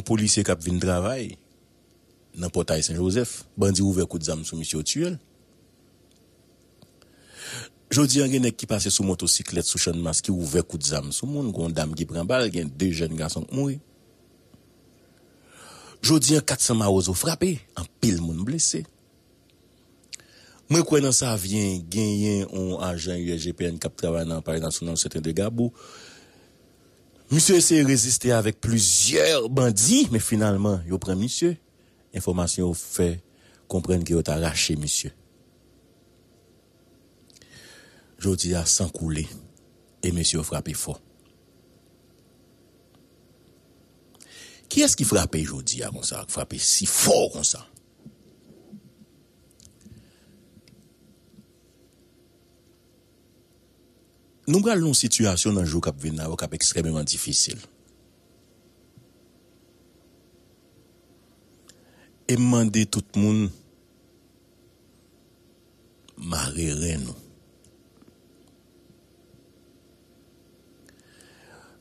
yon polisye kap vin travay nan potay Saint-Joseph, bandi ouve kout zam sou misyo tuel. Jodi an gen ek ki pase sou motosiklet sou chan mas ki ouve kout zam sou moun, kon dam ki pren bal, gen de jen gansan k moui. Jodi an 400 ma ozo frape, an pil moun blese. Mwen kwen nan sa vyen genyen on ajan UGPN kap travay nan pari nan sou nan seten de Gabou, Monsieur essaie de résister avec plusieurs bandits, mais finalement, il prend monsieur. Information fait comprendre qu'il a arraché monsieur. Je dis à sans couler. Et monsieur frappé fort. Qui est-ce qui frappe aujourd'hui comme ça, frappé si fort comme ça? Nou bral nou situasyon nan jou kap vin nan wak ap ekstrememan difisil. E mande tout moun mare re nou.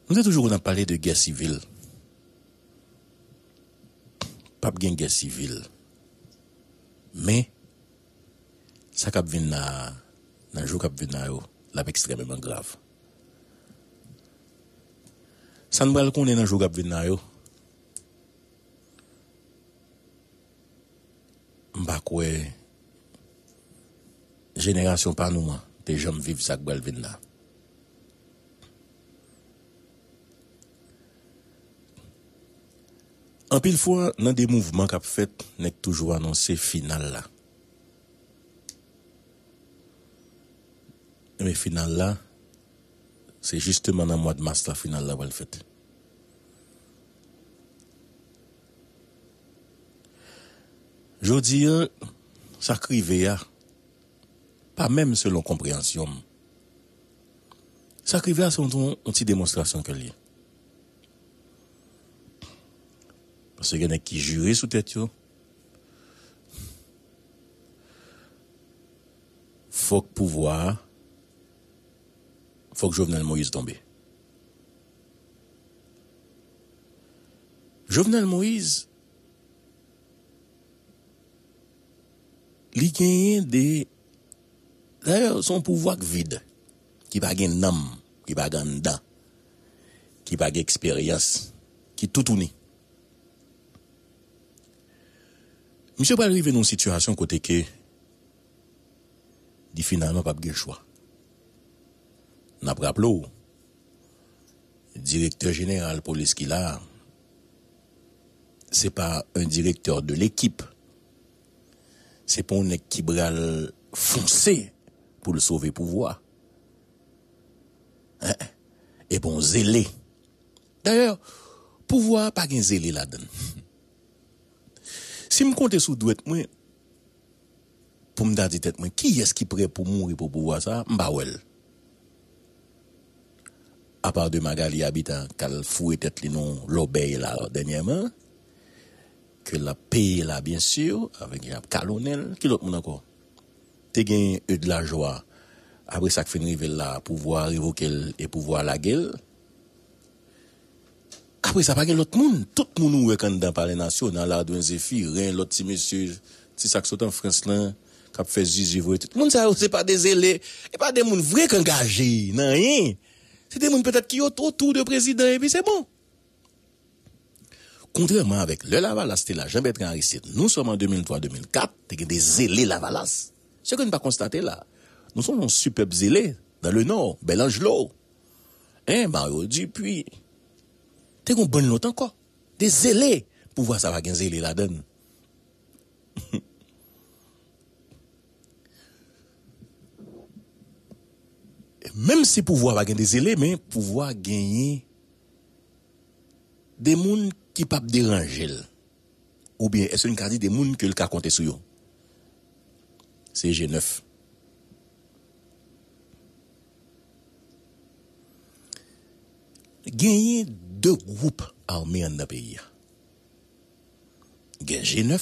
Nou te toujou kon ap pale de gè sivil. Pap gen gè sivil. Men, sa kap vin nan, nan jou kap vin nan yo. La extrêmement grave. Ça ne va qu'on est dans le jour qui vient yo. Mbakwe, génération par nous, des gens vivent ça qui vient là. En pile fois, dans des mouvements qu'a fait, n'est toujours annoncé final là. Mais final là, c'est justement dans le mois de mars, la finale là, va le fête. Jodi, ça crive pas même selon compréhension. Ça crive là, c'est une petite démonstration que y Parce qu'il y en a qui jurent sous tête, yo. Faut que pouvoir faut que Jovenel Moïse tombe. Jovenel Moïse, li genyen de, d'ailleurs, son pouvoak vide, ki pa gen nam, ki pa gen da, ki pa gen eksperyans, ki toutouni. Mise pa rive nou situasyon kote ke, di finalman pa gen chwa. Nap raplo, direkteur general polis ki la, se pa un direkteur de l'ekip, se pa un ekip bral fonse pou le sove pouvoi. E bon, zele. D'ayor, pouvoi pa gen zele la den. Si m konte sou dwet mwen, pou m dadi tet mwen, ki es ki pre pou mouri pou pouvoi sa, m ba wel. à part de Magali habitant qu'elle fouille tête les noms l'obéi là dernièrement que la paye là bien sûr avec un calonel qui l'autre monde encore t'es gagné de la joie. Après ça que fin rivel là pouvoir évoquer et pouvoir la gueule après ça pas l'autre monde. Tout le monde ouais quand dans parler national là d'un zéphir, rien, l'autre petit monsieur si ça que en France là qui fait zizi tout le monde ça c'est pas des élèves et pas des monde vrai qu'engagé non rien. C'est des gens peut-être qui ont autour de président et puis c'est bon. Contrairement avec le Lavalas, la Jean-Bertrand Aristide. Nous sommes en 2003-2004, il des zélés Lavalas. Ce que nous pas constaté là, nous sommes un superbe zélé dans le nord, Belangelo. Hein, Mario Dupuis. T'es une bonne note encore. Des zélés. Pour voir ça va gagner zélé là-dedans. Mem si pouvoi va gen de zele, men pouvoi genye de moun ki pap deranjel. Ou bien, esen ka di de moun ke l ka konte sou yo. Se G9. Genye de group arme an da peyi. Gen G9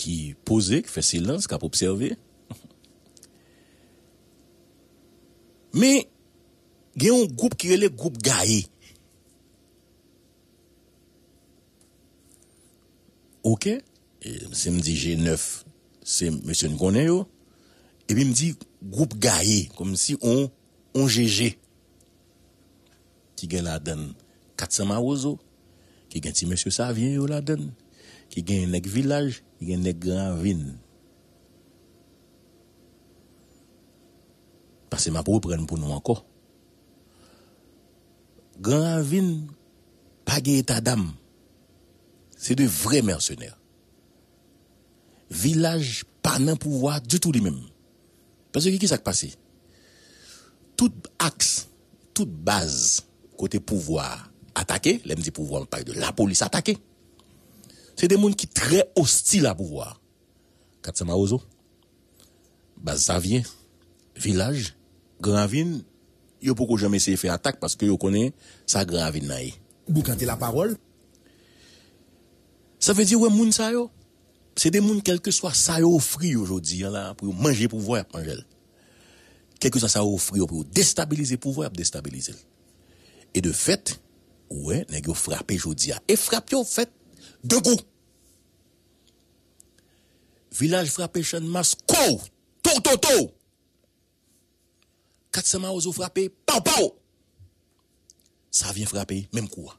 ki pose, ki fe silans, ki ap observe, Men, gen yon goup ki rele goup gaye. Ok, e, se mdi G9, se msè n konen yo, e bi mdi goup gaye, kom si on, on GG. Ki gen la den Katsama Ozo, ki gen ti msè Savien yo la den, ki gen nek vilaj, ki gen nek Granvin. Parce que ma pour prendre pour nous encore. Grand vin, pas état d'âme. C'est de vrais mercenaires. Village, pas nan pouvoir du tout lui-même. Parce que qui s'est passé? Tout axe, toute base, côté pouvoir attaqué, l'aime dit pouvoir, on de la police attaquée. C'est des gens qui sont très hostiles à pouvoir. Katsama Ozo, base Savien, village, Granvin, yo poko jamais essayer faire attaque parce que yo connaît ça gravine naï. Boukante la parole. Ça veut dire ouais moun ça yo. C'est des moun quel que soit ça yo offri aujourd'hui hein, là pour manger pouvoir manger. Quel que soit ça offri pour déstabiliser pour pouvoir déstabiliser. Et de fait, ouais, nèg yo frappé jodi hein. Et frappé au fait de goût. Village frappé chaîne masco. Toto toto. 400 maos ont frappé, pow pow! Ça vient frapper, même coup.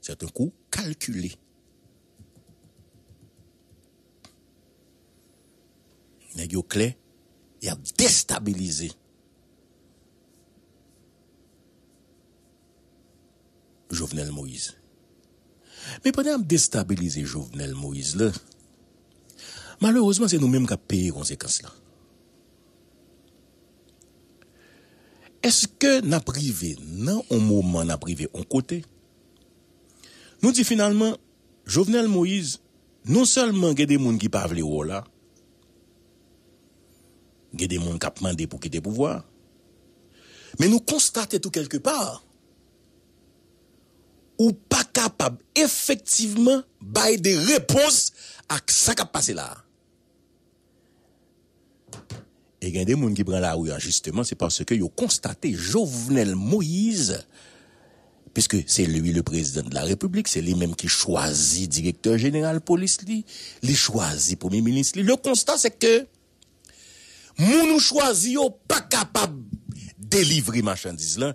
C'est un coup calculé. Nèg yo clé, il a déstabilisé. Jovenel Moïse. Mais pendant que déstabiliser Jovenel Moïse malheureusement c'est nous-mêmes qui avons payé les conséquences là. eske nan prive nan on mouman nan prive on kote? Nou di finalman, Jovenel Moïse, non selman gen de moun ki pa avle ou la, gen de moun kap mande pou ki de pouvoar, men nou konstate tou kelke par, ou pa kapab efektiveman bay de repons ak sa kap pase la. Et il y a des gens qui prennent la rue, justement, c'est parce que ont constaté Jovenel Moïse, puisque c'est lui le président de la République, c'est lui-même qui choisit directeur général police, lui, il choisit premier ministre. Le constat, c'est que, nous choisit, pas capable de délivrer marchandises là.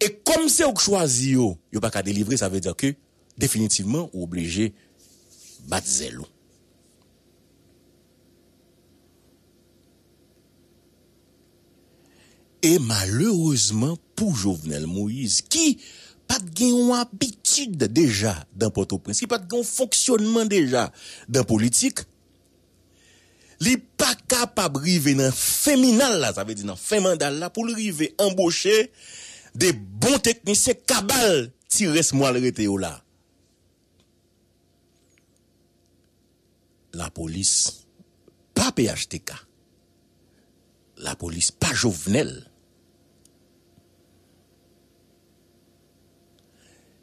Et comme c'est au choisi yo, yo pas qu'à délivrer, ça veut dire que, définitivement, obligé, battre zélo. E malereusement pou Jovenel Moïse ki pat gen yon abitude deja dan Port-au-Prince, ki pat gen yon fonksyonman deja dan politik, li pa kapab rive nan feminal la, sa ve di nan femandal la, pou li rive emboshe de bon teknisyen kabal ti res mwal rete yo la. La polis pa PHTK, la polis pa Jovenel,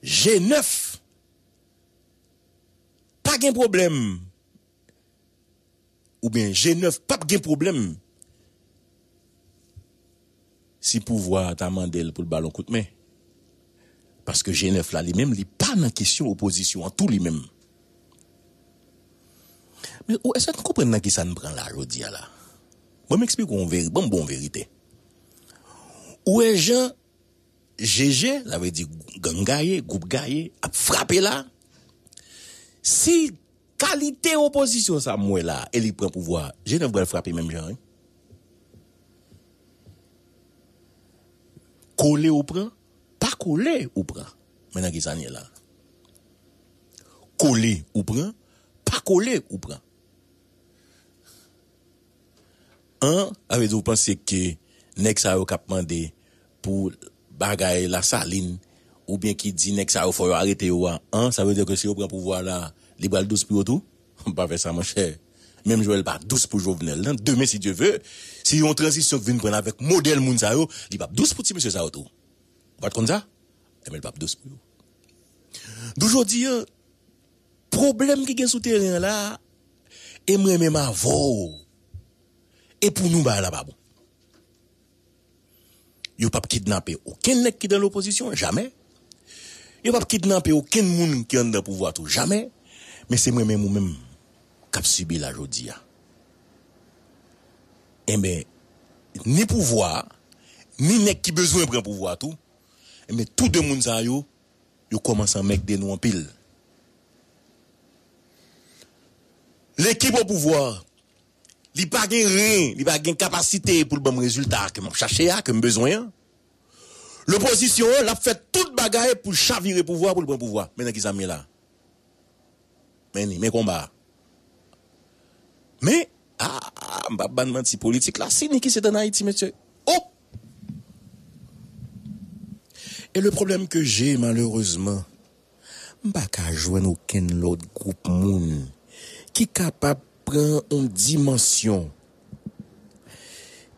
G9, pa gen problem. Ou bien G9, pa gen problem. Si pouvoa ta mandel pou l'balon koutmen. Paske G9 la li men, li pa nan kisyon oposisyon an tou li men. Men ou esan koupren nan ki sa n'pren la rodia la? Mwen m'ekspik ou bon bon verite. Ou e jan GG, ça veut dire gang groupe gaillé, a frappé là. Si qualité opposition ça moi là, et il prend pouvoir, je ne vais frapper même gens. Hein. Coller ou prend, pas coller ou prend. Maintenant qui ça là. Coller ou prend, pas coller ou prend. Un, avez vous pensé que Nex a demandé pour bagay la saline, ou bien qui dit que ça faut arrêter yo hein ça veut dire que si on prend pouvoir là il va 12 pour tout pas faire ça mon cher. Même Joël pas 12 pour Jovenel hein? demain si Dieu veut si on transition vient prendre avec modèle moun ça yo il va 12 pour petit monsieur ça tout. Pas comme ça? Eh, mais il va 12 pour d'aujourd'hui problème qui est sous terrain là et moi même avant et pour nous bah là pas bon. Yo pas kidnapper aucun nèg qui dans l'opposition, jamais. Yo pas kidnapper aucun monde qui est dans le pouvoir tout. Jamais. Mais c'est moi-même ou même qui subi la jodia. Eh bien, ni pouvoir, ni nek qui besoin de pouvoir tout. Eh bien, tout le monde ça yo, commence à mettre des noms en pile. L'équipe au pouvoir, li pa gen rien, li pa gen kapasite pou l bom rezultat ke m chache ya, ke m bezwen. L'opposition l'a fait toute bagaille pour chavirer pouvoir, pour le prendre pouvoir. Maintenant qu'ils ont mis là. Mais mais combat. Mais, ah, ah, bah, si politique là, c'est qui c'est en Haïti, monsieur. Oh! Et le problème que j'ai, malheureusement, je ne joindre aucun autre groupe monde qui est capable une dimension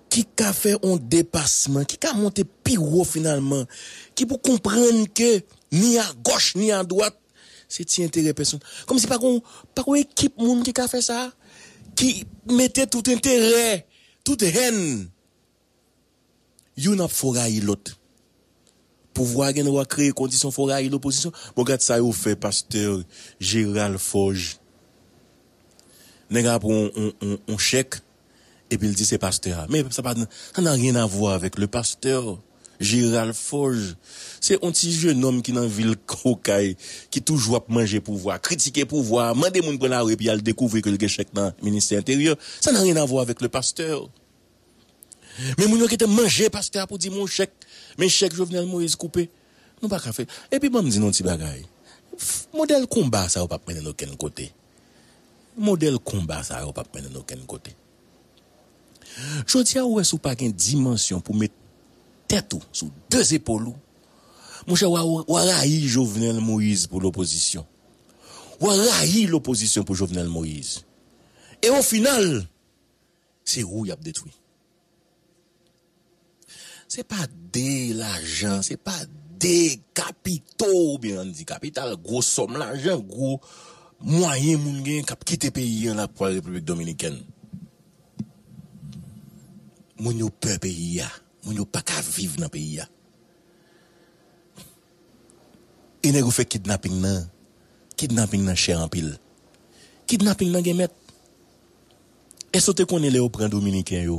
qui a fait un dépassement, qui a monté pire finalement, qui pour comprendre que ni à gauche ni à droite, c'est intérêt personne. Comme si pas qu'on pas qu'on équipe monde qui a fait ça, qui mettait tout intérêt, toute haine. Yon a foraille l'autre. Pouvoir gen créer conditions foraille l'opposition. Regarde ça yo fait pasteur Gérald Forge. Nèg pour un, un, un chèque et puis il dit c'est pasteur. Mais ça n'a rien à voir avec le pasteur. Gérald Forge. C'est un petit jeune homme qui dans ville cocaille, qui toujours à manger pouvoir, critiquer pouvoir, demander mon pour la rue, puis il découvre que le chèque dans le ministère intérieur. Ça n'a rien à voir avec le pasteur. Mais mon qui était manger pasteur pour dire mon chèque, mes chèques Jovenel Moïse coupé. Nous pas faire. Et puis bon me dit non petit bagaille. Modèle combat ça va pas mener aucun côté. Modèle combat ça pas mener aucun côté. Je dis à où est-ce pas une dimension pour mettre tête sous deux épaules. Mon cher, ou raï Jovenel Moïse pour l'opposition. Ou raï l'opposition pour Jovenel Moïse. Et au final, c'est où il a détruit? C'est pas des l'argent, c'est pas des capitaux, bien dit capital, gros somme l'argent, gros moyen moun gen kap kite peyi an la pou la Republik Dominikèn. Moun yo pe peyi ya, moun yo pa ka vive nan peyi ya. E nè gou fe kidnapping nan, kidnapping nan chè an pil. Kidnapping nan gen met. E sote konen le ou pren Dominikèn yo.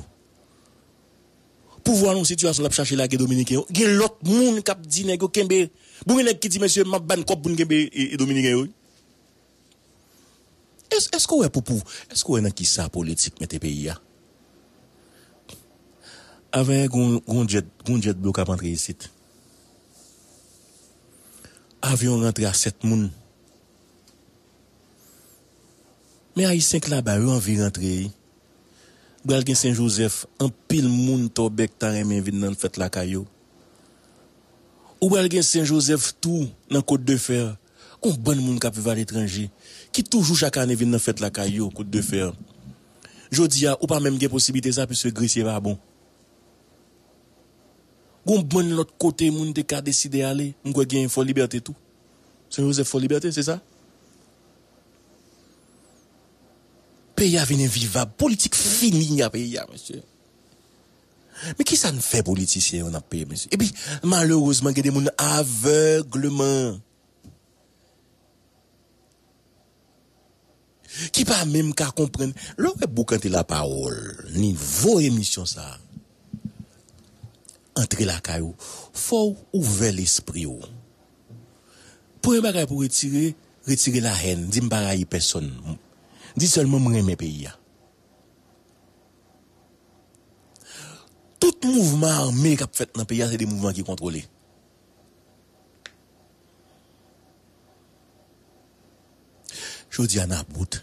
Pou vwa nou situasyon la pou chache la gen Dominikè yo. Gen lot moun kap di neg yo kembe. Bou gen neg ki di, monsye, map ban kop pou nou kembe e, e Dominikè yo. Es, esko wè poupou, esko wè nan ki sa politik mette peyi ya? Avè goun jet blok ap antre yisit. Avyon rentre a set moun. Me a yisek la ba yo anvi rentre yi. Bral gen Saint-Joseph, an pil moun to bek tan remen vin nan fèt la kayo. Ou bral gen Saint-Joseph tou nan kote de fer. Combien bon moun qui vivent à l'étranger, qui toujours chaque année nan fête la caillou, coup de fer. Jodi dis, ou pas même gen possibilités ça, puisque Grecier va bon. Combien de l'autre côté, monde qui a décidé d'aller, on gen gagner une liberté tout. C'est Joseph for liberté, c'est ça? Pays a venu vivable, politique fini à pays, monsieur. Mais qui ça ne fait politicien, on a pays, monsieur? Et puis, malheureusement, il y a des gens aveuglement. qui pas même qu'à comprendre. L'autre boucanté la parole, niveau émission ça. Entrer la caillou, faut ouvrir l'esprit. Pour un pour retirer, retirer la haine, dis bagaille personne. Dis seulement mes pays. Tout mouvement armé qui fait dans le pays, c'est des mouvements qui sont contrôlés. jodi an ap bout.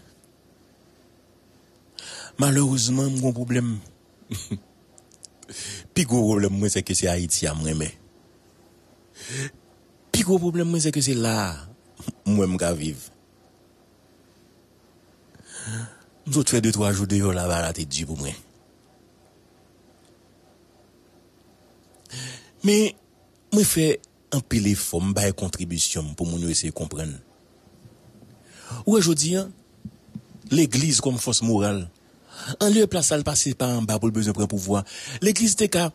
Malouzman mwen problem. Pi gwo problem mwen se ke se Haiti a mwen men. Pi gwo problem mwen se ke se la mwen mga viv. Mzot fè 2-3 jou de yo la ba la te di pou mwen. Me mwen fè an pile fòm baye kontribisyon pou moun yo ese komprenn. Ou je dis, hein, l'église comme force morale, en lieu place à passer par un bas pour le besoin de pouvoir. L'église était qu'à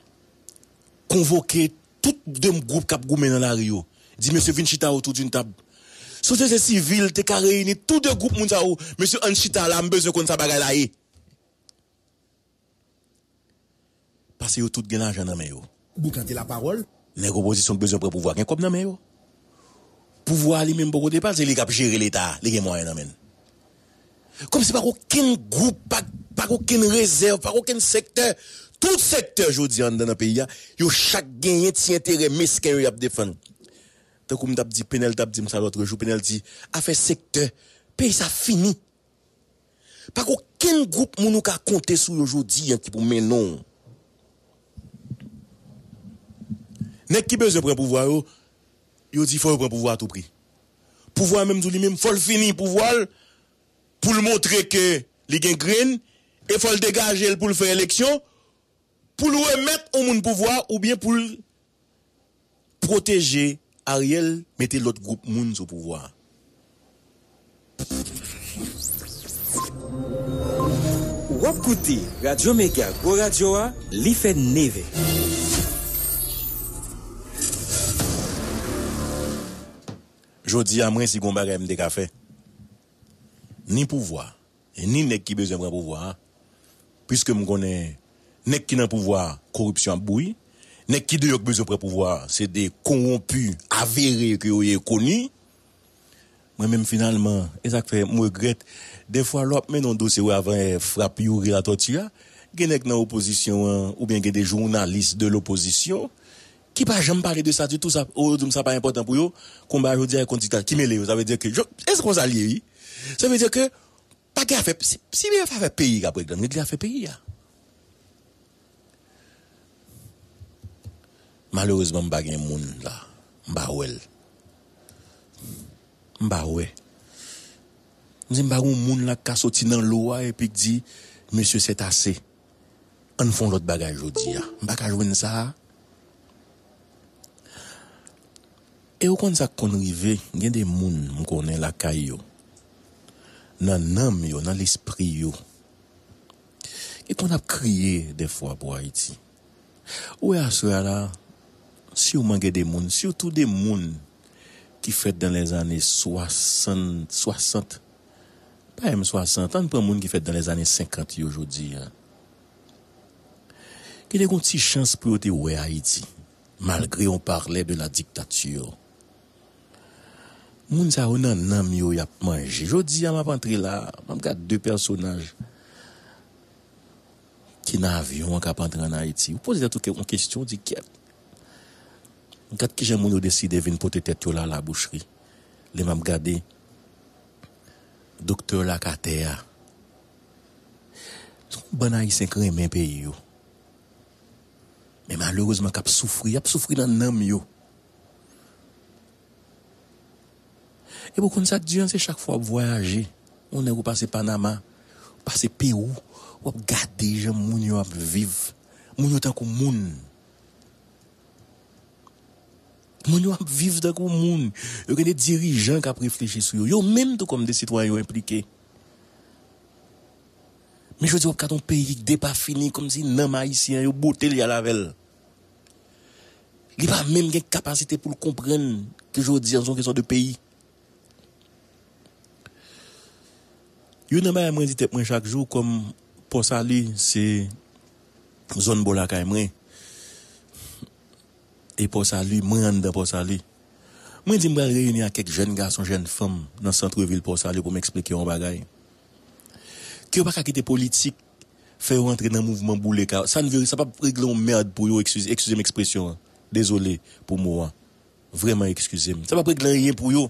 convoquer tout deux groupes qui ont dans la Rio. Di monsye vin chita otou d'un tab. Sosyete sivil te ka reyni tout de goup moun sa ou. Monsye an chita la mbez yon kon sa bagay la e. Pase yo tout gen ajan nan men yo. La parol. Nèk oposisyon bezon pre pouvoi gen kop nan men yo. Pouvoi li men mboko depal, se li kap jere l'Etat, li gen mwen nan men. Kom se pa ken goup, pa ken rezerv, pa ken sektor, tout sektor jodi an dan an peyi ya, yo chak genye ti entere mesken yo yap defan. Tan kou m tap di penel tap di m sa lotre jou penel di a fe sekte pe sa fini pa kou ken goup moun nou ka konte sou yo jodi an ki pou menon nek ki bez yo pren pouvoi yo yo di fò yo pren pouvoi a tou pri pouvoi menm zou li menm fol fini pouvoi pou l montre ke li gen gren e fol degaje l pou l fè eleksyon pou l wè met ou bien pou l proteje Ariel mette lot group moun sou pouvoi. Wap kouti, Radyo Mega, Radio a, li fe neve. Jodi amren si gomba rem de kafe. Ni pouvoi, ni nek ki bezem ren pouvoi. Piske m konen, nek ki nan pouvoi, korupsyon boui. Nek ki de pouvoir, se de korompu, avere ki yo ye koni. Mwen menm finalman, e sak fe mwen gret, de fwa lop men non dosye ou avan frap yuri la toti ya, genek nan oposisyon ou bien gen de jounalist de l'oposisyon, ki pa jem pale de sa, di tout sa, ou doum sa pa important pou yo, konba yo diye kontikal, ki me le yo, sa ve diye ke, es kon sa liye yi, sa ve diye ke, pa ge a fe, si me a fe peyi ka prek dan, me ge a fe peyi ya. Malouzman mba gen moun la, mba wel. Mba we. Mze mba gen moun la kasoti nan loa epik di, Monsye set ase, an fon lot bagay jodi ya. Mba ka jwen sa. E ou kon sa konrive, gen de moun m konen lakay yo. Nan nam yo, nan l'espri yo. E kon ap kriye defwa pou Haiti. Ou e aswe la, si ou mange de moun, si ou tou de moun ki fet dan les ane 60, 60, pa m 60, an pou moun ki fet dan les ane 50 yo jodi. Ki de kon ti chans pou yo te we Haiti, malgre yon parle de la diktatio. moun sa ou nan nam yo yap manje. Jodi yam ap antre la, mam gade de personaj ki nan avyon ak ap antre an Haiti. Ou pose datou ke yon kestyon di ket. Gade ki jen moun yo deside vin pote tet yo la la boucheri. Le mam gade, doktor la kate ya. Son ban Haitien kremen pe yo. Men malouzman kap soufri, ap soufri nan nam yo. E pou kon sa diyon se chak fwa ap voyaje, ou nèk ou pase Panama, ou pase Perou, ou ap gade jen moun yo ap viv. Moun yo tankou moun. Moun yo ap viv tankou moun. Yo gen de dirijan kap refleche sou yo. Yo menm tou kom de sitwanyo implike. Men jwè di wap katon peyi ki de pa fini kom si nan maisyen yo bote li alavel. Li pa menm gen kapasite pou l kompren ke jwè di an son kesyon de peyi. Yo nan ma yamren di tep mwen chak jou kom posali se zon bolaka yamren. E pou sa li, mwen an da pou sa li. Mwen di mwen reyuni a kek jen gason, jen fom nan centreville pou sa li pou m'explike yon bagay. Ki yo pa kakite politik, yo rentre nan mouvment boule ka. Sa n'veri, sa pa preglon merd pou yo, ekskuse m'ekspresyon. Dezole pou mou an. Vreman ekskuse m. Sa pa preglon rien pou.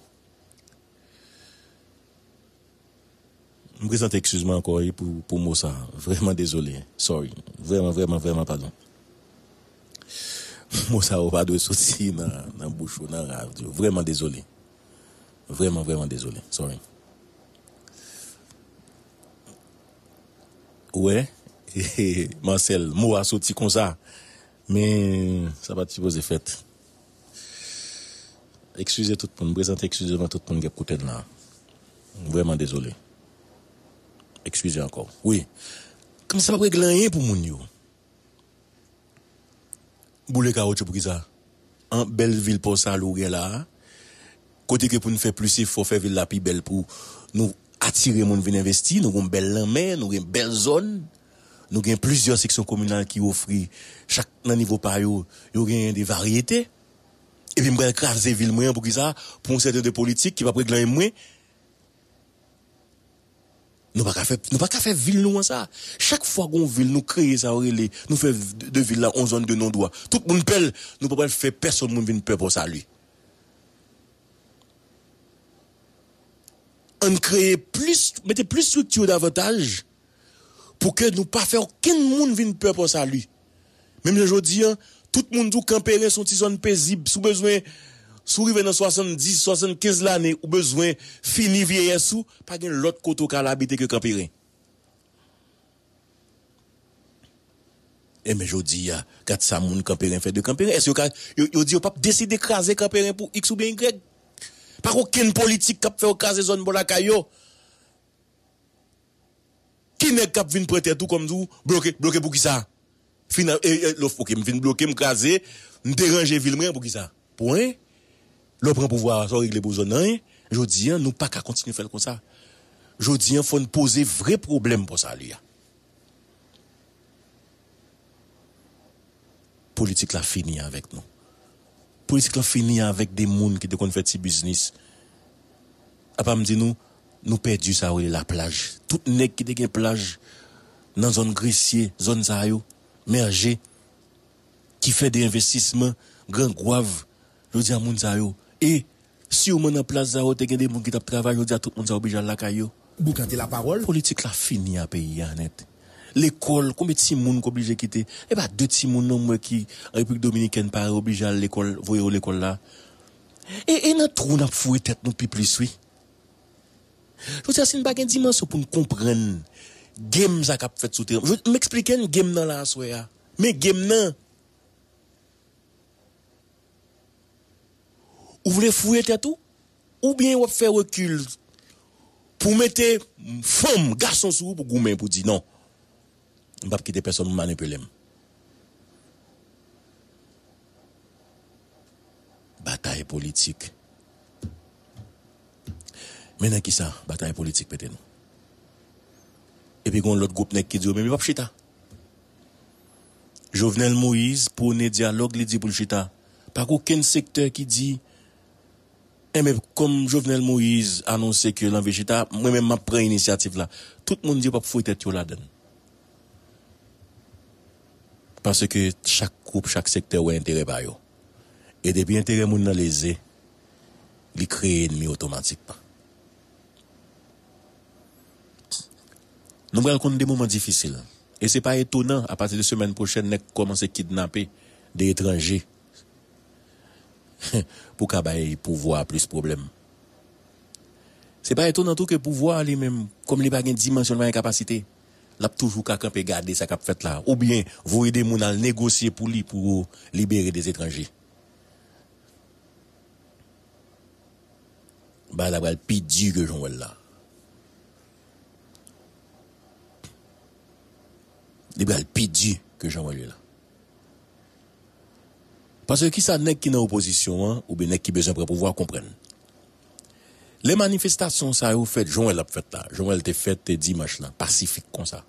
M prezante ekskuse m anko pou mou sa. Vreman dezole. Sorry. Vreman, vreman, vreman padon. Moussa ou pa dwe soti nan bouchou, nan rav diyo. Vreman dezoli. Vreman, vreman dezoli. Sorry. Ouè, Marcel, mou a soti kon sa. Men, sa pa ti pose fèt. Eksuize tout pou, mbrezante eksuize tout pou nge kouten la. Vreman dezoli. Eksuize ankor. Oui. Kame sa pa prek lanyen pou moun yo. Boule ka wot yo pou ki sa? An bel vil pou sa lou gen la, Côté que pour nous faire plus, il faut faire ville la plus belle pour nous attirer mon venir investir. Nous avons une belle mer, nous avons une belle zone. Nous avons plusieurs sections communales qui offrent chaque niveau par yo, yo des variétés. Et puis, je craser ville pour ça, pour un certain de politique qui va prendre moins. Nous pas faire, nous pas faire ville nous ça. Chaque fois qu'on ville, nous créer ça, nous fait de ville là, en zone de non-droit. Tout le monde pelle, nous pas faire personne ne vient peur pour ça, lui. On crée plus, mettez plus structure davantage pour que nous pas faire aucun monde vienne peur pour ça, lui. Même hein, tout le monde qui camper son zone paisible, sous besoin, sous rive dans 70, 75 l'année, ou besoin fini vieillesse sous, pas gen l'autre côté qu'à l'habiter que camper. Et mais je dis, quand ça moun camper fait de camper, est-ce que yo dit, pas décider d'écraser camper pour X ou bien Y? Par aucune politique qui fait écraser zone caillou. Qui n'est cap vin prêter tout comme vous, bloqué, bloqué pour qui ça? Final, et, l'offre, ok, m'vin bloquer, m'craser, m'déranger ville pour qui ça? Point. Le prend pouvoir, ça régler besoin rien. Je dis, nous pas qu'à continuer à faire comme ça. Je dis, il faut nous poser vrai problème pour ça, là. Politique la fini avec nous. Politique la fini avec des gens qui te fait business. Après, me dit nous, nous perdu ça, la plage. Tout nèg qui te une plage, dans zone grissier, zone zayo, mergé, qui fait des investissements, grand grave, je dis à moun Et si vous êtes en place, vous avez des gens qui travaillent, vous dites à tout le monde, vous obligé à la caillou. Boukante la parole. Politique la fini à pays, net. L'école, combien de petits monde obligé de quitter e Eh bien, deux petits monde, moi qui, en République Dominicaine, pas obligé à l'école, voyez l'école là. Et, et notre trou, n'a foué tête, nous, plus plus, oui. Je veux dire, c'est une bague dimension pour nous comprendre. Game, ça cap fait sous terre. Je m'explique une game dans la soirée. Mais game, non. Ou voulez fouiller tout Ou bien vous faire recul pour mettre femme, garçon sur vous pour goumer pour dire non. Je ne vais pas quitter personne pour manipuler. Bataille politique. Maintenant qui ça Bataille politique peut-être. Et puis, il l'autre groupe qui dit, mais pas chita. Jovenel Moïse, pour un dialogue, il dit pour le chita. Pas aucun secteur qui dit, et eh, comme Jovenel Moïse annoncé que l'envégéta, moi-même, ma pris initiative là. Tout le monde dit pas faut être là-dedans. Parce que chaque groupe, chaque secteur a intérêt par eux. Et depuis intérêt moun nan lésé, il crée ennemi automatiquement. Nous allons des moments difficiles. Et c'est pas étonnant, à partir de semaine prochaine, nous commencer à kidnapper des étrangers pour qu'il pouvoir plus problème. C'est pas étonnant tout que pouvoir lui-même, comme il n'a pas une dimension de capacité, l'a toujours qu'à garder ça qu'a fait là. Ou bien, vous aidez moun à négocier pour lui, pour libérer des étrangers. Bah, là, le plus dur que j'en là. Il le plus dur que j'en là. Parce que qui ça n'est qui dans opposition, hein, ou bien qui besoin pour pouvoir comprendre? Les manifestations, ça a fait, Joël a fait là. Joël a fait dimanche là, pacifique comme ça.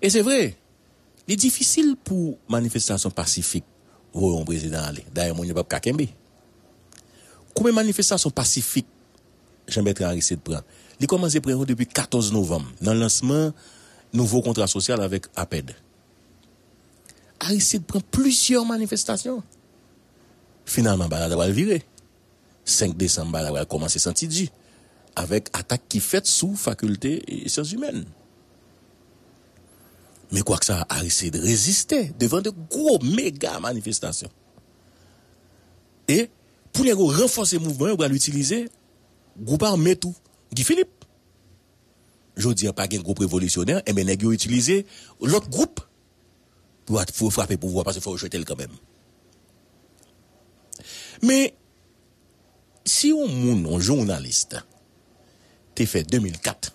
Et c'est vrai, il est difficile pour manifestation pacifique, voir un président aller. D'ailleurs, mon pas kakembe. Combien de manifestations pacifiques, Jean-Bertrand Aristide prend? Il commence à prendre depuis 14 novembre, dans le lancement nouveau contrat social avec APED. Aristide prend plusieurs manifestations. Finalement, bah, va virer. 5 décembre, bah, va commencer à sentir avec attaque qui fait sous faculté et sciences humaines. Mais quoi que ça, Aristide résistait devant de gros méga manifestations. Et pour les renforcer le mouvement, on va l'utiliser, groupe armé tout. Guy Philippe. Je dis pas un groupe révolutionnaire, et bien, ils utilisé l'autre groupe il faut frapper pour voir parce qu'il faut jeter le quand même. Mais, si on un journaliste, t'es fait 2004,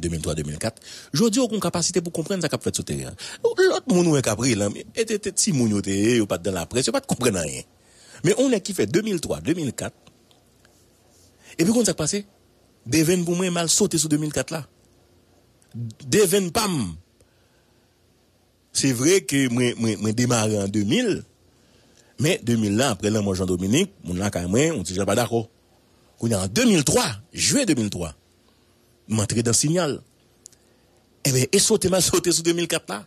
2003-2004, je dis qu'on capacité pour comprendre ce qu'a fait sur terrain. L'autre moun ou est capri, là, et t'es si moun ou ou pas dans la presse, ou pas de comprendre rien. Mais on est qui fait 2003, 2004. Et puis, quand ça passé, Devin pour moi mal sauté sur 2004 là. Devin pam. C'est vrai que moi, démarré en 2000. Mais 2000 là, après là, moi, Jean-Dominique, mon là, quand même, on dit, pas d'accord. On est en 2003, juillet 2003. M'entrer dans le signal. Eh bien, et sauté mal sauté sur 2004 là.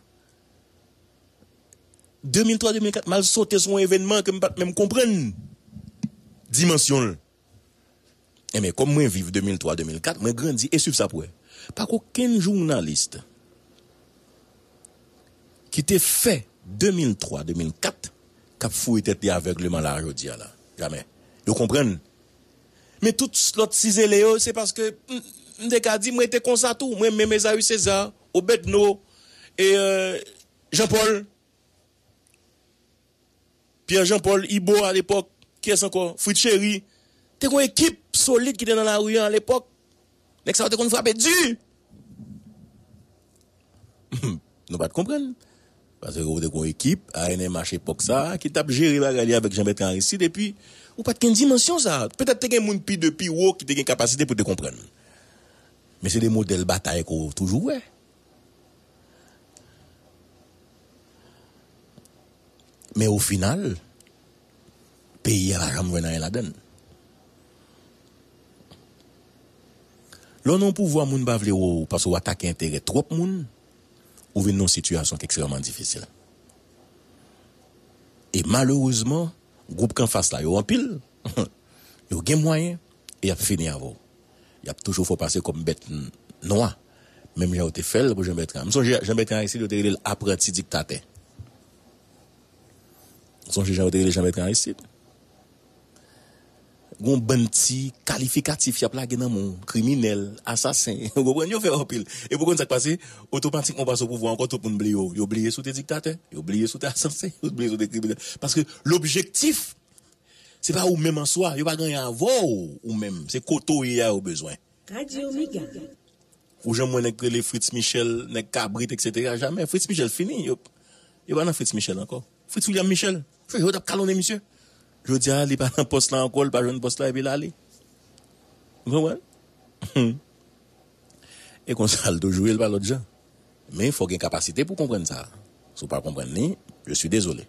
2003-2004, mal sauté sur un événement que je ne même comprendre. Dimension. Eh bien, comme moi vive 2003-2004, moi grandi et suivre ça pour Pas qu'aucun journaliste qui t'a fait 2003-2004 qui a fouillé tête aveuglement là aujourd'hui là. Jamais. Vous comprenez? Mais tout l'autre ciselé, c'est parce que, m'deka dit, moi, j'étais comme ça tout. Moi, même Esaü César, Obedno, et euh, Jean-Paul, Pierre-Jean-Paul, Ibo à l'époque, qui est encore, Fritz Chéri. T'es une équipe solide qui était dans la rue à l'époque. Mais ça, t'es qu'on frappé du? Nous pas comprendre. Pase yo de kon ekip, ANMH epok sa, ki tap jere bagali avèk Jean-Bertrand Aristide, epi ou pat ken dimensyon sa. Petèp te gen moun pi de pi wò ki te gen kapasite pou te kompren. Men se de model batay ko toujou wè. Men ou final, peyi a la jam wè nan el aden. Lò non pou vwa moun bavle wò, pas wò atake entere trop moun, ou une situation extrêmement difficile. Et malheureusement, groupe qu'en face là, yo en pile, yo gen moyen et y a fini avant. Y a toujours faut passer comme bête noire. Même j'ai été fait pour Jean Bertrand. Jean Bertrand ici, il était apprenti dictateur. Son j'ai jamais Jean Bertrand ici. Gon bon petit qualificatif y a plagué dans mon criminel, assassin. Vous comprenez, yo fait en pile. Et pourquoi ça passe automatiquement on passe au pouvoir encore tout pour oublier yo. Yo oublié sous tes dictateurs, yo oublié sous tes assassins, yo oublié sous tes criminels parce que l'objectif c'est pas ou même en soi, yo pas gagner à voir ou même, c'est koto y a besoin. Radio Miga. Ou jamais nek les Fritz Michel, nek Cabrit etc. jamais Fritz Michel fini yo. Yo pas dans Fritz Michel encore. Fritz William Michel. Frère, yo t'a calonné monsieur. Je di a li pa nan pos la ankol, pa joun pos la epi la li. Mwen wè? E kon sa al dojou el pa lot jan. Men, fò gen kapasite pou kompren sa. Sou pa kompren ni, je suis désolé.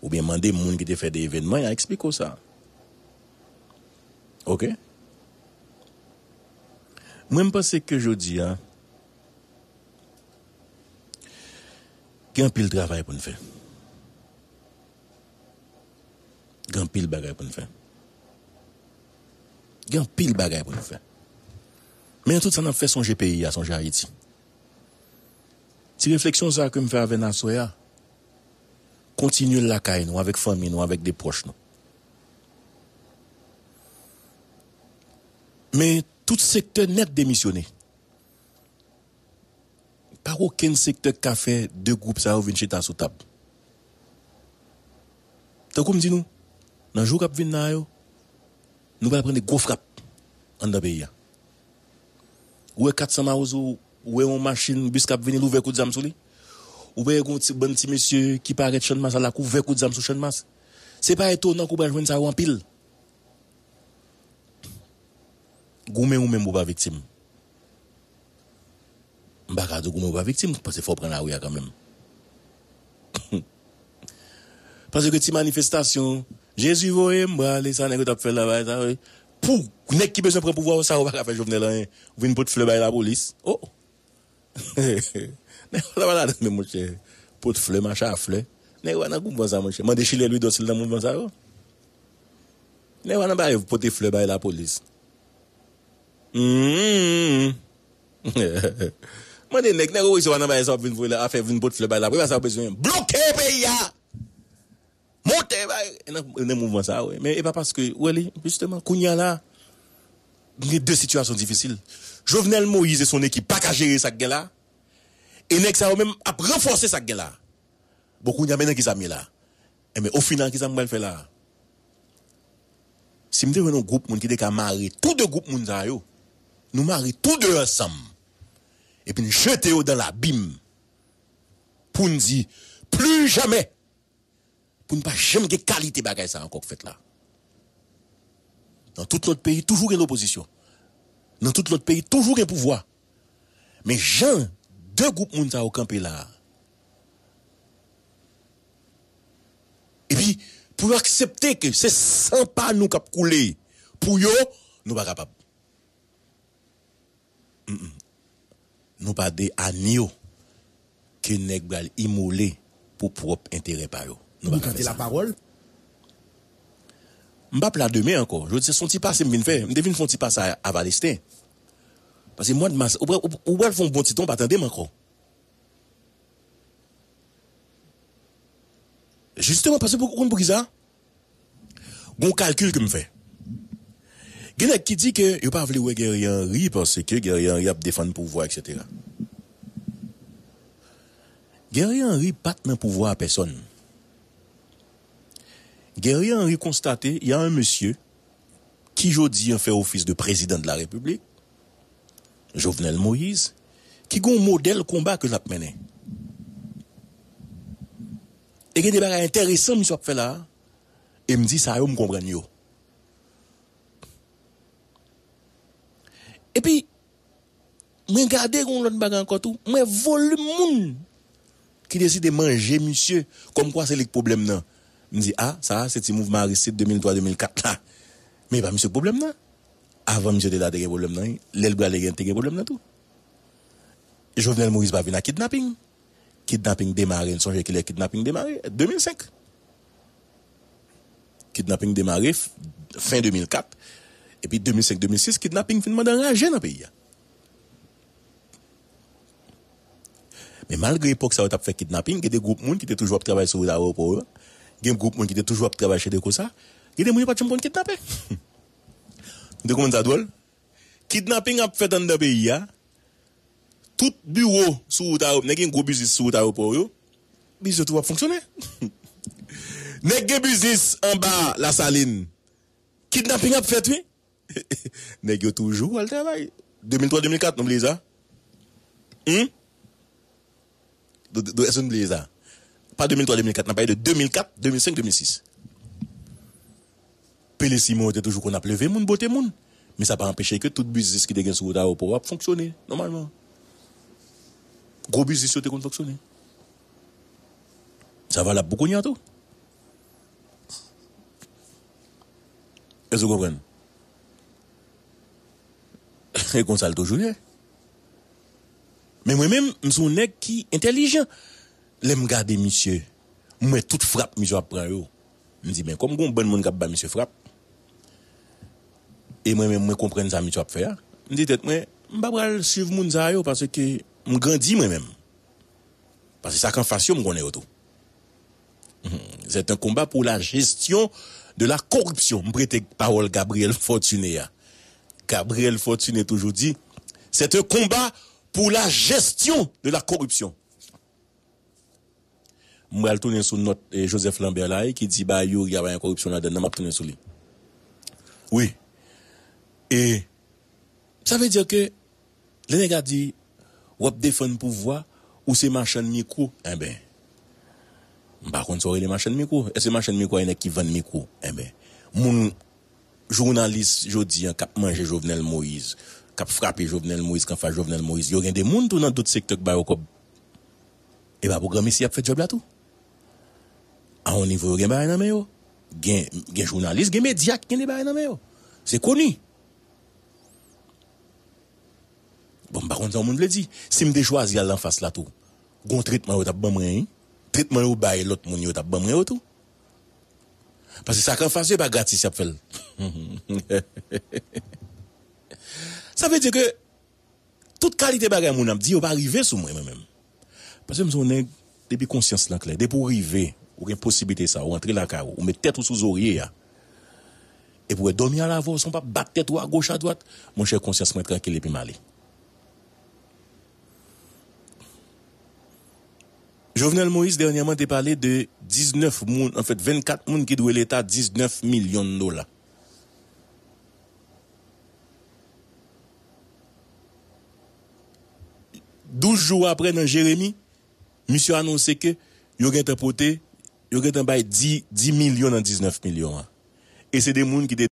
Ou bien mande moun ki te fè de evenman, ya ekspliko sa. Ok? Mwen mpase ke je di a, gen pil travay pou n fè. Gan pil bagay pou nou fè. Gan pil bagay pou nou fè. Men tout sa nan fè sonje peyi a, sonje Haiti. Ti refleksyon sa ke m fè avè nan soya, kontinu lakay nou, avèk fami nou, avèk deproche nou. Men tout sekte net demisyonè. Par ouken sekte ka fè de goup sa ou vin chita sou tab. Takou m di nou? Dans le jour qui vient, nous allons prendre des gros frappes dans le pays. Ou est 400 maouzou, ou est une machine, bus qui vient, l'ouvre coup de zam sur lui. Ou est un bon petit monsieur qui paraît de masse à la couvre coup de zam sur chaîne masse. C'est pas étonnant qu'on va jouer ça en pile. Goumé ou même ou pas victime. Mbaka de goumé ou pas victime, parce qu'il faut prendre la rue quand même. parce que ces manifestations, Jésus voye mwa, les sanes yon tap fè la bay sa. Pou, nek ki bezon pren pouvoir, sa ou baka fè jovnel an. Vin pou te fle bay la polis. Oh! Nek wala wala den men mwen chè. Pou te fle, macha fle. Nek wana koum bon sa mwen chè. Mwen dechile lui dosil nan moun bon sa yo. Nek wana bay pou te fle bay la polis. Mmmmm. Mwen de nek, nek wou yon wana bay sa vin pou te fle bay la polis. Mwen de nek, nek wou yon wana bay sa vin pou te fle bay la polis. Monter dans mouvement ça ouais. Mais pas parce que ouais justement kounya là il y a deux situations difficiles. Jovenel Moïse et son équipe pas qu'à gérer ça là et nek ça même a renforcer ça là beaucoup y a maintenant qui ça mis là. Et mais au final qui ça mal là. Si me un groupe moun qui est marié tous deux groupes yo nous marier tous deux ensemble. Et puis nous jeter dans l'abîme. Pour nous dire plus jamais pour ne pas jamais de qualité bagay ça encore fait là. Dans tout notre pays, toujours une opposition. Dans tout notre pays, toujours un pouvoir. Mais Jean, deux groupes moun au campé là. Et puis, pour accepter que c'est sans pas nous cap couler, pour yo, nous pas capables. Nous pas des agneaux que nèg immolé pour propre intérêt par eux. nous canter la parole. M'bap la demain encore. Je veux dire, son petit passe, m'vin faire. M'devine son petit passe à, à Valestin. Parce que moi, de masse, ou elle font bon titon, pas attendez encore. Justement, parce que pour qui ça? Bon calcul que me fait. Genek qui dit que, yo pas voulu ouais Guerrier Henry parce que Guerrier Henry a défendu pouvoir, etc. Guerrier Henry pas de pouvoir à personne. Guerrier Henry constaté, il y a un monsieur qui aujourd'hui fait office de président de la République, Jovenel Moïse, qui a un modèle combat que l'a mené. Et il y a des choses intéressantes monsieur fait là, et me dit ça, je comprends. Et puis, je regarde l'autre bagage encore tout, mais volume qui décide de manger monsieur, comme quoi c'est le problème là me dit, ah, ça, c'est un mouvement Aristide 2003-2004 là. Mais pas monsieur problème. Avant monsieur de la des problème là, l'aile bras les des problème là tout. Jovenel Moïse va venir à kidnapping. Kidnapping démarré, on songe qu'il est kidnapping démarré 2005. Kidnapping démarré fin 2004 et puis 2005-2006 kidnapping finalement d'enrager dans le pays. Mais malgré l'époque ça a fait kidnapping, il y a des groupes qui étaient toujours travailler sur l'aéroport gen groupe qui était toujours travailler chez des ça il des gens pas de kidnapper de comment ça drôle kidnapping a fait dans le pays tout bureau sous ta n'a gros business sous ta aéroport yo business tout va fonctionner n'a business en bas la saline. Kidnapping a fait oui. N'a toujours al travail 2003 2004 n'oubliez ça hum est-ce que vous ça pas 2003-2004, on a de 2004, 2005, 2006. Pélé Simon était toujours qu'on a plevé moun, beauté moun. Mais ça n'a pas empêché que tout business qui était sur le pouvoir fonctionner, normalement. Gros business était fonctionner. Ça va là beaucoup de tout. Est-ce que vous comprenez? Et ça, toujours. Mais moi-même, je suis un qui intelligent l'aime garder monsieur. Moi toute frappe monsieur apprend yo. Me dit mais comme gon bon monde qui monsieur frappe? Et moi même moi comprendre ça monsieur faire. Me dit tête moi suivre moun ça parce que me grandi moi même. Parce que ça quand fashion me connaît tout mhm. c'est un combat pour la gestion de la corruption. Me prête parole Gabriel Fortuné Gabriel Fortuné toujours dit c'est un combat pour la gestion de la corruption Mwen al tounen sou not eh, Joseph Lambert la, eh, ki di ba yo yaba yon korupsyon la den, nan map tounen sou li. Oui. E, sa ve diyo ke, le nega di, wap defen pou vwa, ou se machan mikou, en ben, mba kon sori le machan mikou, e se machan mikou ene ki ven mikou, en ben, moun jounalist jodi an kap manje Jovenel Moïse, kap frape Jovenel Moïse, kan fa Jovenel Moïse, yo gen de moun tou nan tout sektok bayo kob, e ba pou grami si ap fet job la tou. A on nivou gen baye nan men yo. Gen, gen jounalist, gen medyak gen li baye nan men yo. Se koni. Bon, bakon zan moun vle di. Si mde chwazi al lan fas la tou. Gon tritman yo tap bamren. Tritman yo baye lot moun yo tap bamren yo tou. Pase sakran fas yo pa gratis yap fel. Sa ve di ke tout kalite bagay moun ap di yo pa rive sou mwen mwen mwen. Pase mson neg depi konsyans lan kle. Depi ou rive ou une possibilité ça, ou entrer la carreau, ou mettre tête ou sous oreiller, et pour dormir à la voix, sans pas battre tête à gauche, à droite, mon cher conscience, moi tranquille et puis malé. Jovenel Moïse, dernièrement, a parlé de 19 moun, en fait, 24 moun qui doivent l'État 19 millions de dollars. Douze jours après, dans Jérémie, monsieur a annoncé que, il a interprété yo gen tan bay 10, 10 milyon nan 19 milyon an. E se de moun ki de